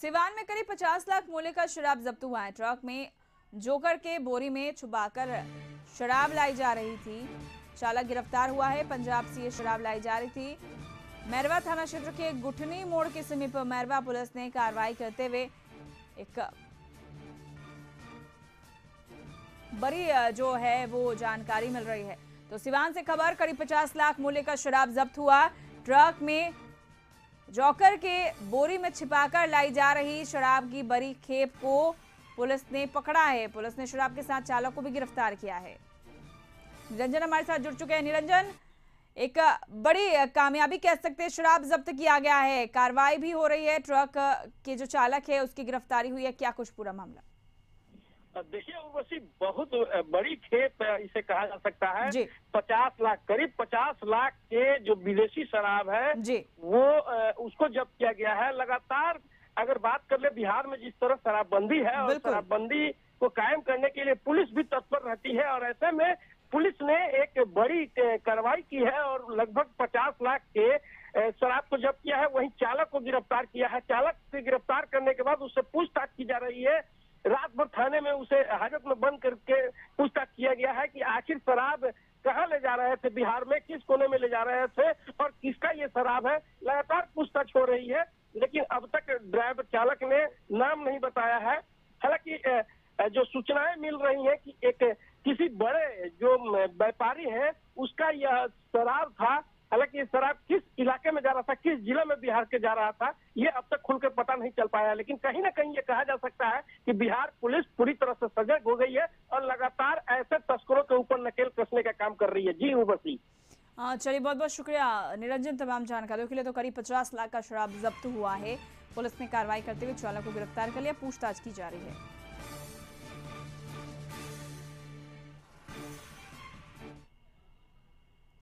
सिवान में करीब 50 लाख मूल्य का शराब जब्त हुआ है। ट्रक में जोकर के बोरी में छुपाकर शराब लाई जा रही थी। चालक गिरफ़्तार हुआ है। पंजाब से ये शराब लाई जा रही थी। मैरवा थाना क्षेत्र के गुठनी मोड़ के समीप मैरवा पुलिस ने कार्रवाई करते हुए एक बड़ी जो है, वो जानकारी मिल रही है। तो सिवान से खबर, करीब 50 लाख मूल्य का शराब जब्त हुआ। ट्रक में जॉकर के बोरी में छिपाकर लाई जा रही शराब की बड़ी खेप को पुलिस ने पकड़ा है। पुलिस ने शराब के साथ चालक को भी गिरफ़्तार किया है। निरंजन हमारे साथ जुड़ चुके हैं। निरंजन, एक बड़ी कामयाबी कह सकते हैं, शराब जब्त किया गया है। कार्रवाई भी हो रही है। ट्रक के जो चालक है, उसकी गिरफ्तारी हुई है। क्या कुछ पूरा मामला? देखिए उर्वशी बहुत बड़ी खेप इसे कहा जा सकता है। पचास लाख करीब पचास लाख के जो विदेशी शराब है वो उसको जब्त किया गया है। लगातार अगर बात कर ले बिहार में जिस तरह शराबबंदी है और शराबबंदी को कायम करने के लिए पुलिस भी तत्पर रहती है और ऐसे में पुलिस ने एक बड़ी कार्रवाई की है और लगभग पचास लाख के शराब को जब्त किया है। वहीं चालक को गिरफ़्तार किया है। चालक से गिरफ़्तार करने के बाद उससे पूछताछ की जा रही है रात भर थाने में उसे हाजत में बंद करके पूछताछ किया गया है कि आखिर शराब कहाँ ले जा रहे थे? बिहार में किस कोने में ले जा रहे थे? और किसका ये शराब है? लगातार पूछताछ हो रही है, लेकिन अब तक ड्राइवर चालक ने नाम नहीं बताया है। हालाँकि जो सूचनाएँ मिल रही हैं कि एक किसी बड़े जो व्यापारी हैं, उसका यह शराब था हालाँकि ये शराब किस इलाके में जा रहा था, किस ज़िले में बिहार के जा रहा था, ये अब तक खुलकर पता नहीं चल पाया। लेकिन कहीं ना कहीं ये कहा जा सकता है कि बिहार पुलिस पूरी तरह से सजग हो गई है और लगातार ऐसे तस्करों के ऊपर नकेल कसने का काम कर रही है। जी उर्वशी चलिए बहुत बहुत शुक्रिया। निरंजन तमाम जानकारियों के लिए तो करीब 50 लाख का शराब जब्त हुआ है। पुलिस ने कार्रवाई करते हुए चालक को गिरफ़्तार कर लिया। पूछताछ की जा रही है।